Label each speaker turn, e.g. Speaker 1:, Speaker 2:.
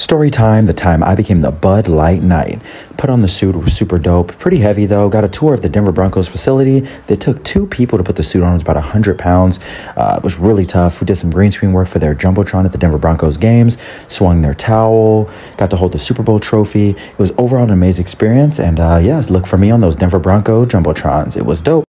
Speaker 1: Story time, the time I became the Bud Light Knight. Put on the suit, was super dope. Pretty heavy though. Got a tour of the Denver Broncos facility. It took two people to put the suit on. It was about 100 pounds. Uh, it was really tough. We did some green screen work for their Jumbotron at the Denver Broncos games, swung their towel, got to hold the Super Bowl trophy. It was overall an amazing experience. And uh, yeah, look for me on those Denver Bronco Jumbotrons. It was dope.